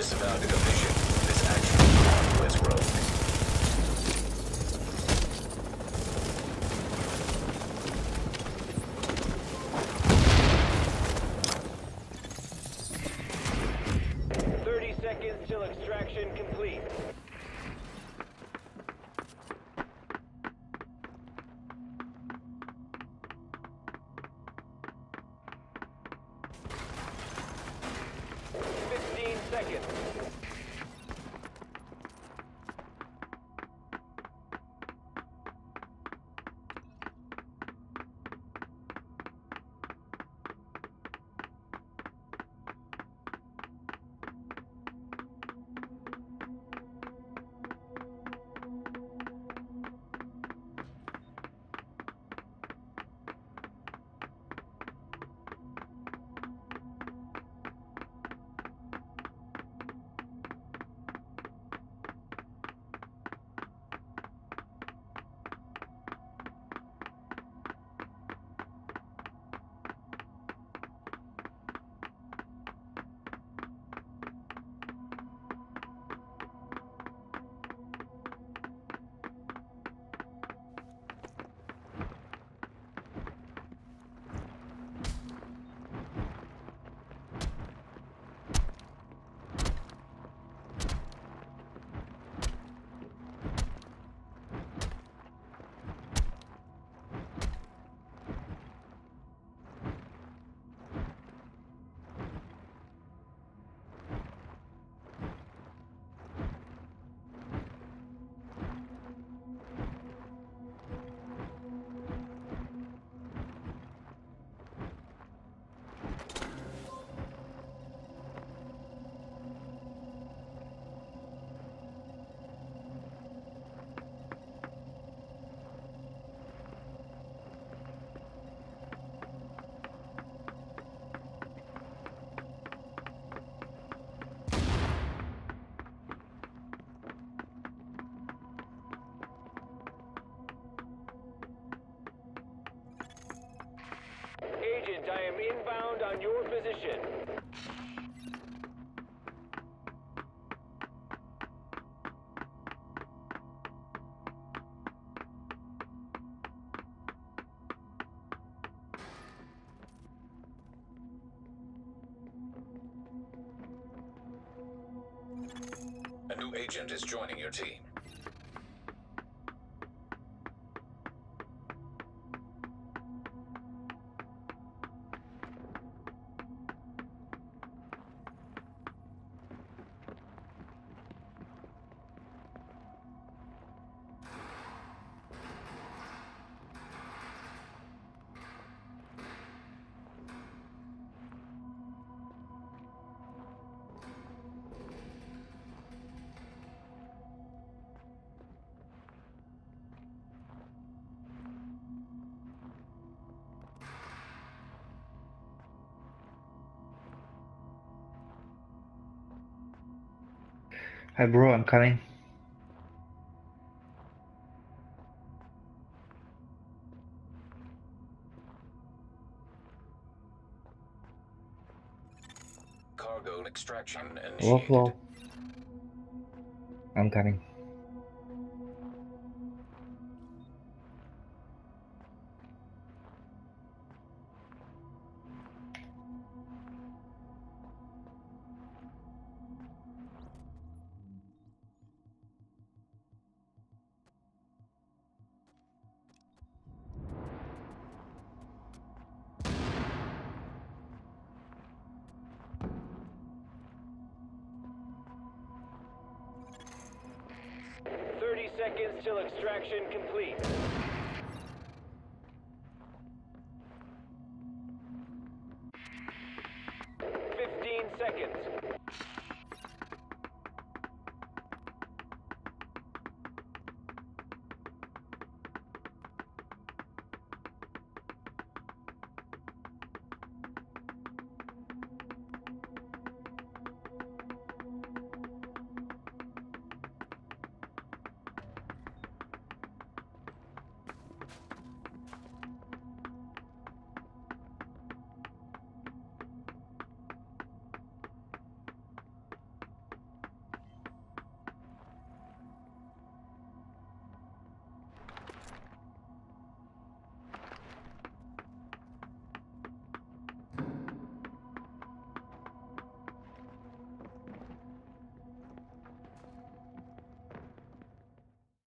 disavowed a mission. Seconds. Your position. A new agent is joining your team. Hi bro, I'm coming. Cargo extraction initiated. I'm coming. Seconds till extraction complete.